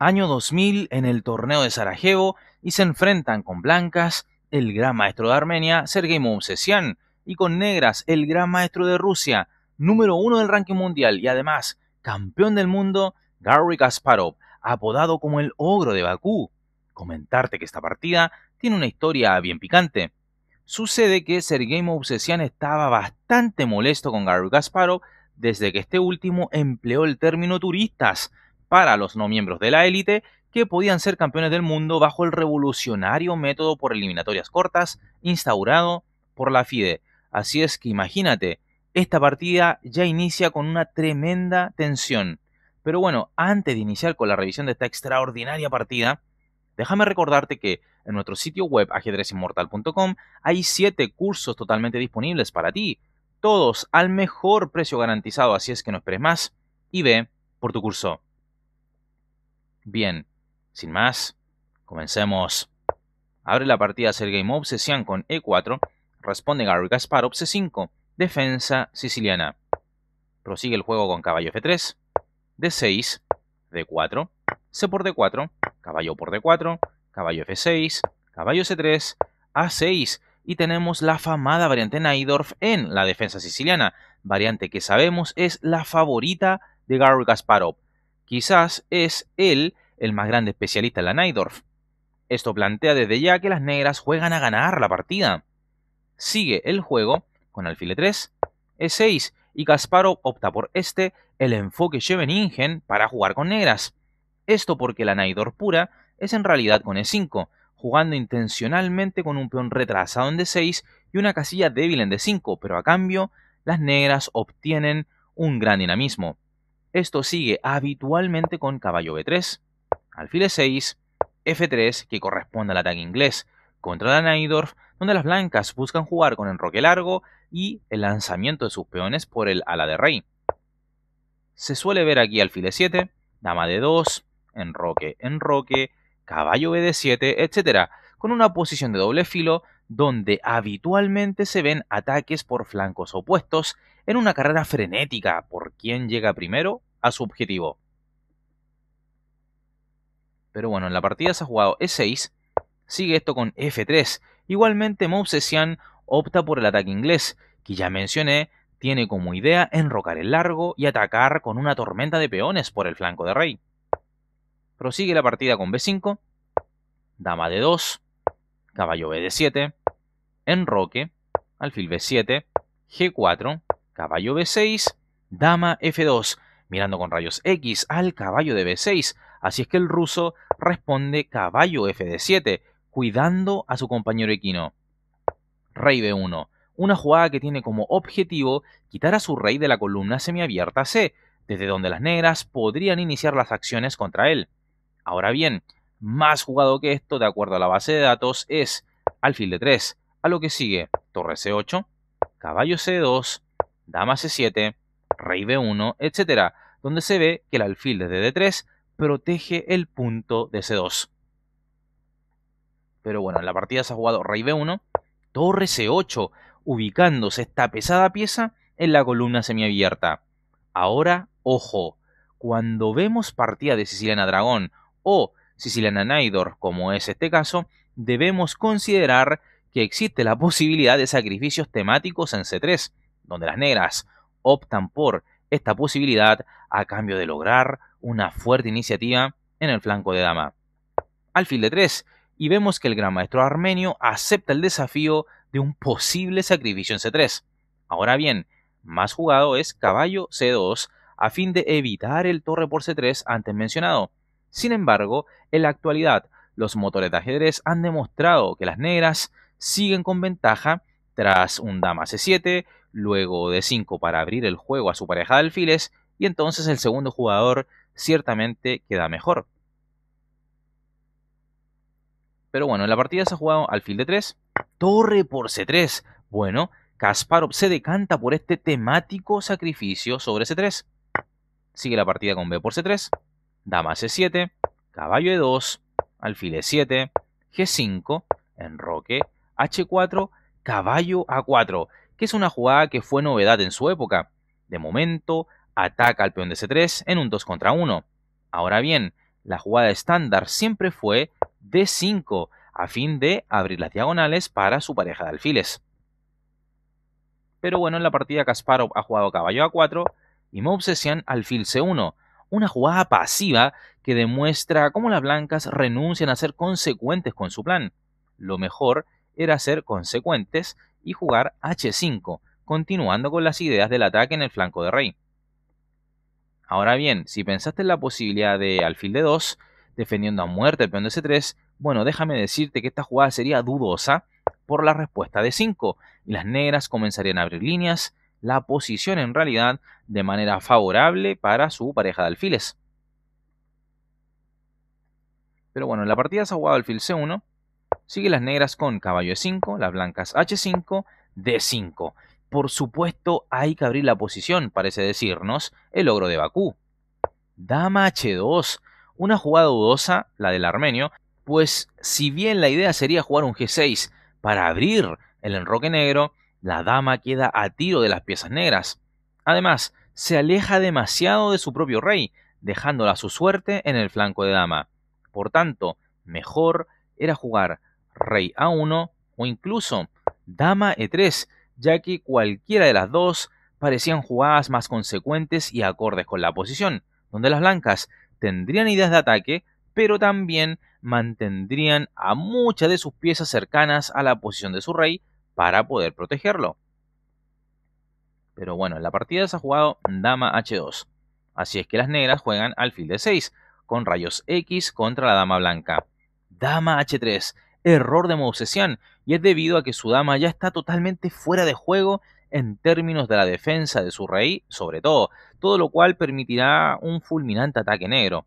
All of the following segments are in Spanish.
Año 2000 en el torneo de Sarajevo y se enfrentan con blancas el gran maestro de Armenia, Sergei Movsesian, y con negras el gran maestro de Rusia, número uno del ranking mundial y además campeón del mundo, Garry Kasparov, apodado como el ogro de Bakú. Comentarte que esta partida tiene una historia bien picante. Sucede que Sergei Movsesian estaba bastante molesto con Garry Kasparov desde que este último empleó el término turistas para los no miembros de la élite que podían ser campeones del mundo bajo el revolucionario método por eliminatorias cortas instaurado por la FIDE. Así es que imagínate, esta partida ya inicia con una tremenda tensión. Pero bueno, antes de iniciar con la revisión de esta extraordinaria partida, déjame recordarte que en nuestro sitio web ajedrezinmortal.com hay 7 cursos totalmente disponibles para ti, todos al mejor precio garantizado, así es que no esperes más y ve por tu curso. Bien, sin más, comencemos. Abre la partida Sergei Obsesión con E4, responde Gary Kasparov C5, defensa siciliana. Prosigue el juego con caballo F3, D6, D4, C por D4, caballo por D4, caballo F6, caballo C3, A6 y tenemos la famada variante Naidorf en la defensa siciliana, variante que sabemos es la favorita de Garry Kasparov. Quizás es él el más grande especialista en la Naidorf. Esto plantea desde ya que las negras juegan a ganar la partida. Sigue el juego con alfil e3, e6 y Kasparov opta por este, el enfoque Scheveningen, para jugar con negras. Esto porque la Naidorf pura es en realidad con e5, jugando intencionalmente con un peón retrasado en d6 y una casilla débil en d5, pero a cambio las negras obtienen un gran dinamismo. Esto sigue habitualmente con caballo b3, alfil e6, f3, que corresponde al ataque inglés, contra la Naidorf, donde las blancas buscan jugar con enroque largo y el lanzamiento de sus peones por el ala de rey. Se suele ver aquí alfil e7, dama de 2, enroque, enroque, caballo bd7, etc., con una posición de doble filo donde habitualmente se ven ataques por flancos opuestos en una carrera frenética por quien llega primero a su objetivo. Pero bueno, en la partida se ha jugado e6, sigue esto con f3. Igualmente Mobsesian opta por el ataque inglés, que ya mencioné, tiene como idea enrocar el largo y atacar con una tormenta de peones por el flanco de rey. Prosigue la partida con b5, dama de 2, caballo b de 7, enroque, alfil b7, g4, caballo b6, dama f2, mirando con rayos X al caballo de b6, así es que el ruso responde caballo f de 7, cuidando a su compañero equino. Rey b1, una jugada que tiene como objetivo quitar a su rey de la columna semiabierta C, desde donde las negras podrían iniciar las acciones contra él. Ahora bien, más jugado que esto, de acuerdo a la base de datos, es alfil de 3, a lo que sigue torre C8, caballo C2, dama C7, rey B1, etc., donde se ve que el alfil desde D3 protege el punto de C2. Pero bueno, en la partida se ha jugado rey B1, torre C8, ubicándose esta pesada pieza en la columna semiabierta. Ahora, ojo, cuando vemos partida de Siciliana Dragón o Siciliana Naidor, como es este caso, debemos considerar que existe la posibilidad de sacrificios temáticos en C3, donde las negras optan por esta posibilidad a cambio de lograr una fuerte iniciativa en el flanco de dama. Alfil de 3, y vemos que el gran maestro armenio acepta el desafío de un posible sacrificio en C3. Ahora bien, más jugado es caballo C2 a fin de evitar el torre por C3 antes mencionado, sin embargo, en la actualidad, los motores de ajedrez han demostrado que las negras siguen con ventaja tras un dama c7, luego de 5 para abrir el juego a su pareja de alfiles, y entonces el segundo jugador ciertamente queda mejor. Pero bueno, en la partida se ha jugado alfil de 3, torre por c3. Bueno, Kasparov se decanta por este temático sacrificio sobre c3. Sigue la partida con b por c3, dama c7, caballo e2, alfil e7, g5, enroque, h4, caballo a4, que es una jugada que fue novedad en su época. De momento, ataca al peón de c3 en un 2 contra 1. Ahora bien, la jugada estándar siempre fue D5, a fin de abrir las diagonales para su pareja de alfiles. Pero bueno, en la partida Kasparov ha jugado caballo A4 y Movsesian alfil C1, una jugada pasiva que demuestra cómo las blancas renuncian a ser consecuentes con su plan. Lo mejor era ser consecuentes y jugar H5, continuando con las ideas del ataque en el flanco de rey. Ahora bien, si pensaste en la posibilidad de alfil de 2, defendiendo a muerte el peón de C3, bueno, déjame decirte que esta jugada sería dudosa por la respuesta de 5, y las negras comenzarían a abrir líneas, la posición en realidad de manera favorable para su pareja de alfiles. Pero bueno, en la partida se ha jugado alfil C1, sigue las negras con caballo E5, las blancas H5, D5. Por supuesto, hay que abrir la posición, parece decirnos el logro de Bakú. Dama H2, una jugada dudosa, la del armenio, pues si bien la idea sería jugar un G6 para abrir el enroque negro, la dama queda a tiro de las piezas negras. Además, se aleja demasiado de su propio rey, dejándola su suerte en el flanco de dama. Por tanto, mejor era jugar rey A1 o incluso dama E3, ya que cualquiera de las dos parecían jugadas más consecuentes y acordes con la posición, donde las blancas tendrían ideas de ataque, pero también mantendrían a muchas de sus piezas cercanas a la posición de su rey para poder protegerlo. Pero bueno, en la partida se ha jugado dama h2, así es que las negras juegan alfil de 6, con rayos X contra la dama blanca. Dama h3, error de Mousesian, y es debido a que su dama ya está totalmente fuera de juego en términos de la defensa de su rey, sobre todo, todo lo cual permitirá un fulminante ataque negro.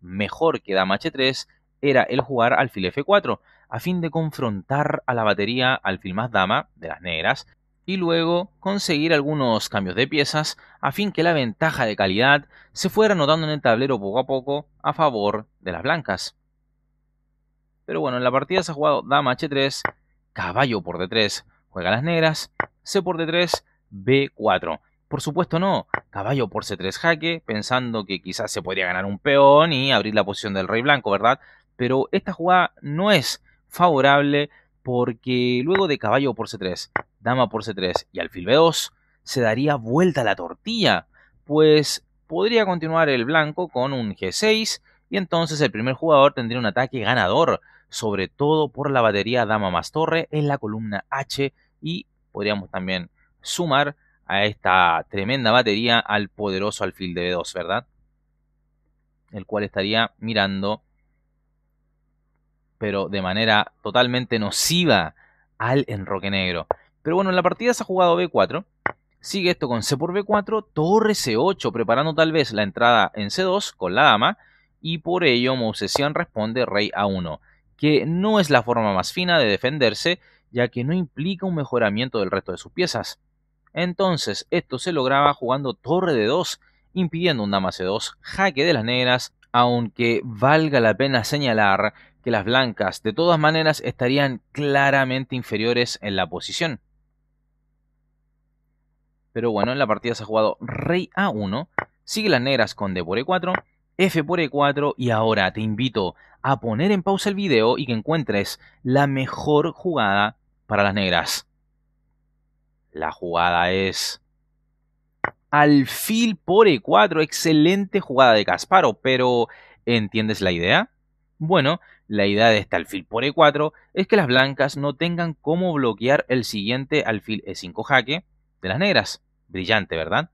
Mejor que dama h3 era el jugar alfil f4, a fin de confrontar a la batería alfil más dama de las negras, y luego conseguir algunos cambios de piezas a fin que la ventaja de calidad se fuera notando en el tablero poco a poco a favor de las blancas. Pero bueno, en la partida se ha jugado dama h3, caballo por d3, juega las negras, c por d3, b4. Por supuesto no, caballo por c3 jaque, pensando que quizás se podría ganar un peón y abrir la posición del rey blanco, ¿verdad? pero esta jugada no es favorable porque luego de caballo por c3, dama por c3 y alfil b2, se daría vuelta la tortilla, pues podría continuar el blanco con un g6 y entonces el primer jugador tendría un ataque ganador, sobre todo por la batería dama más torre en la columna H y podríamos también sumar a esta tremenda batería al poderoso alfil de b2, ¿verdad? El cual estaría mirando pero de manera totalmente nociva al enroque negro. Pero bueno, en la partida se ha jugado B4. Sigue esto con C por B4, torre C8, preparando tal vez la entrada en C2 con la dama. Y por ello Mousesian responde rey A1, que no es la forma más fina de defenderse, ya que no implica un mejoramiento del resto de sus piezas. Entonces, esto se lograba jugando torre de 2, impidiendo un dama C2, jaque de las negras, aunque valga la pena señalar que las blancas de todas maneras estarían claramente inferiores en la posición. Pero bueno, en la partida se ha jugado rey a1, sigue las negras con d por e4, f por e4 y ahora te invito a poner en pausa el video y que encuentres la mejor jugada para las negras. La jugada es alfil por e4, excelente jugada de Kasparov, pero ¿entiendes la idea? Bueno, la idea de este alfil por e4 es que las blancas no tengan cómo bloquear el siguiente alfil e5 jaque de las negras. Brillante, ¿verdad?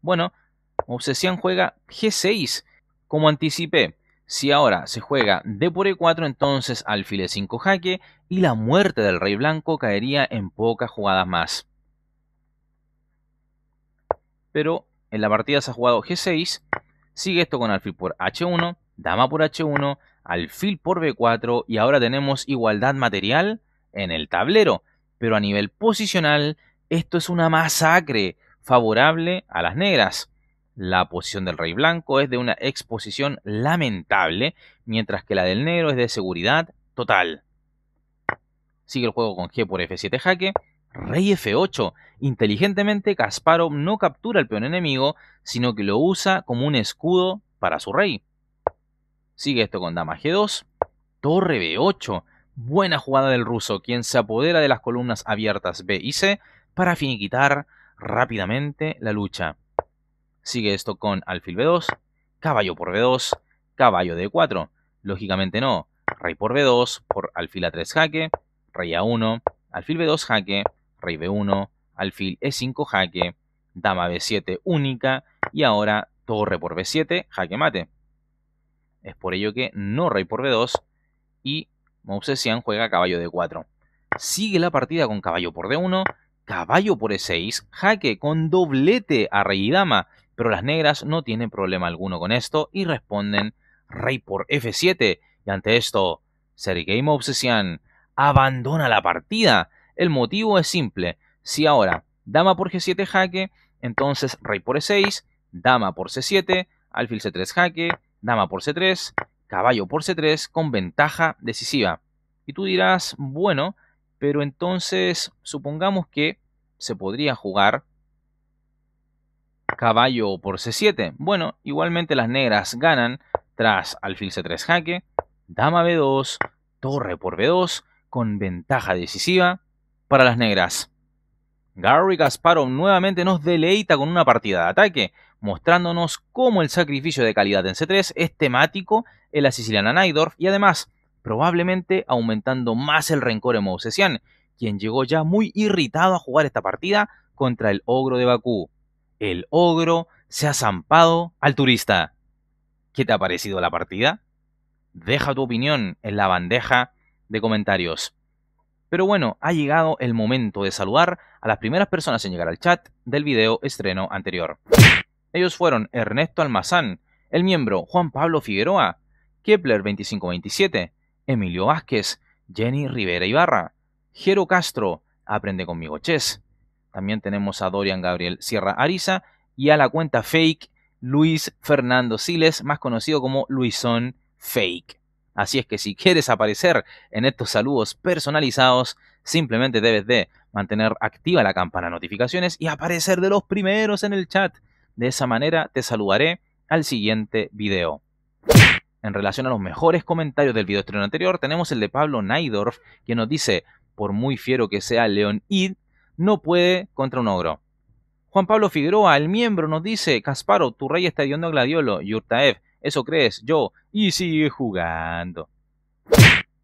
Bueno, Obsesión juega g6. Como anticipé, si ahora se juega d por e4, entonces alfil e5 jaque y la muerte del rey blanco caería en pocas jugadas más. Pero en la partida se ha jugado g6, sigue esto con alfil por h1, dama por h1, alfil por b4 y ahora tenemos igualdad material en el tablero. Pero a nivel posicional, esto es una masacre favorable a las negras. La posición del rey blanco es de una exposición lamentable, mientras que la del negro es de seguridad total. Sigue el juego con G por F7 jaque. Rey F8. Inteligentemente, Kasparov no captura el peón enemigo, sino que lo usa como un escudo para su rey. Sigue esto con dama G2, torre B8. Buena jugada del ruso, quien se apodera de las columnas abiertas B y C para finiquitar rápidamente la lucha. Sigue esto con alfil B2, caballo por B2, caballo D4. Lógicamente no. Rey por B2, por alfil A3 jaque, rey A1, alfil B2 jaque, rey B1, alfil E5 jaque, dama B7 única y ahora torre por B7 jaque mate. Es por ello que no rey por B2 y Mousesian juega caballo D4. Sigue la partida con caballo por D1, caballo por E6, jaque con doblete a rey y dama, pero las negras no tienen problema alguno con esto y responden rey por F7 y ante esto Sergei Movsesian abandona la partida. El motivo es simple, si ahora dama por G7 jaque, entonces rey por E6, dama por C7, alfil C3 jaque, dama por C3, caballo por C3 con ventaja decisiva. Y tú dirás, bueno, pero entonces supongamos que se podría jugar caballo por C7. Bueno, igualmente las negras ganan tras alfil C3 jaque, dama B2, torre por B2 con ventaja decisiva para las negras. Gary Kasparov nuevamente nos deleita con una partida de ataque, mostrándonos cómo el sacrificio de calidad en C3 es temático en la siciliana Naidorf y además probablemente aumentando más el rencor en Mousesian, quien llegó ya muy irritado a jugar esta partida contra el ogro de Bakú. El ogro se ha zampado al turista. ¿Qué te ha parecido la partida? Deja tu opinión en la bandeja de comentarios. Pero bueno, ha llegado el momento de saludar a las primeras personas en llegar al chat del video estreno anterior. Ellos fueron Ernesto Almazán, el miembro Juan Pablo Figueroa, Kepler 2527, Emilio Vázquez, Jenny Rivera Ibarra, Jero Castro, Aprende conmigo Chess. También tenemos a Dorian Gabriel Sierra Ariza y a la cuenta fake Luis Fernando Siles, más conocido como Luisón Fake. Así es que si quieres aparecer en estos saludos personalizados, simplemente debes de mantener activa la campana de notificaciones y aparecer de los primeros en el chat. De esa manera te saludaré al siguiente video. En relación a los mejores comentarios del video estreno anterior, tenemos el de Pablo Naidorf, que nos dice, por muy fiero que sea León Id, no puede contra un ogro. Juan Pablo Figueroa, el miembro, nos dice, Casparo, tu rey está hediondo a Gladiolo, Yurtaev, eso crees, yo, y sigue jugando.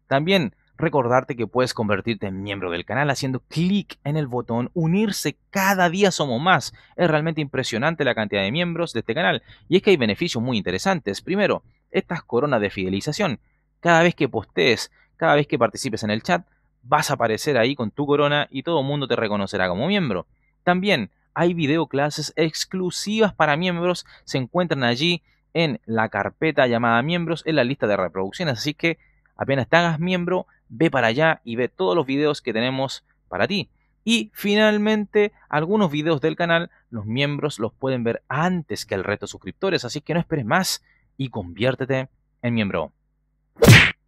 También recordarte que puedes convertirte en miembro del canal haciendo clic en el botón unirse. Cada día somos más. Es realmente impresionante la cantidad de miembros de este canal. Y es que hay beneficios muy interesantes. Primero, estas coronas de fidelización. Cada vez que postees, cada vez que participes en el chat, vas a aparecer ahí con tu corona y todo el mundo te reconocerá como miembro. También hay videoclases exclusivas para miembros. Se encuentran allí en la carpeta llamada miembros en la lista de reproducciones. Así que apenas te hagas miembro, ve para allá y ve todos los videos que tenemos para ti. Y finalmente, algunos videos del canal, los miembros los pueden ver antes que el resto de suscriptores, así que no esperes más y conviértete en miembro.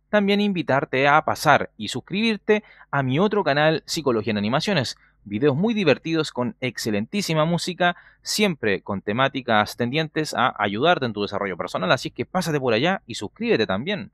También invitarte a pasar y suscribirte a mi otro canal Psicología en Animaciones, videos muy divertidos con excelentísima música, siempre con temáticas tendientes a ayudarte en tu desarrollo personal, así que pásate por allá y suscríbete también.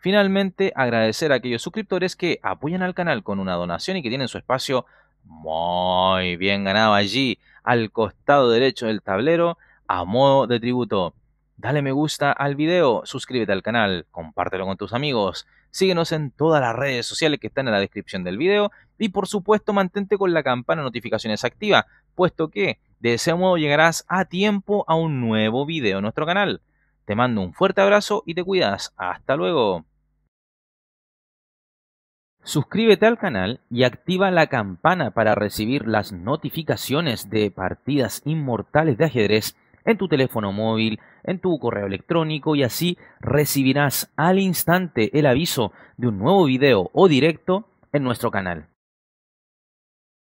Finalmente, agradecer a aquellos suscriptores que apoyan al canal con una donación y que tienen su espacio muy bien ganado allí, al costado derecho del tablero, a modo de tributo. Dale me gusta al video, suscríbete al canal, compártelo con tus amigos, síguenos en todas las redes sociales que están en la descripción del video y por supuesto mantente con la campana de notificaciones activa, puesto que de ese modo llegarás a tiempo a un nuevo video en nuestro canal. Te mando un fuerte abrazo y te cuidas. Hasta luego. Suscríbete al canal y activa la campana para recibir las notificaciones de partidas inmortales de ajedrez en tu teléfono móvil, en tu correo electrónico y así recibirás al instante el aviso de un nuevo video o directo en nuestro canal.